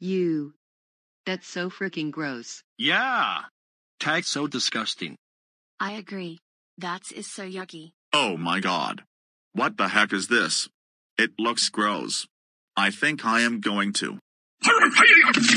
You, That's so freaking gross. Yeah. Tag so disgusting. I agree. That is so yucky. Oh my god. What the heck is this? It looks gross. I think I am going to.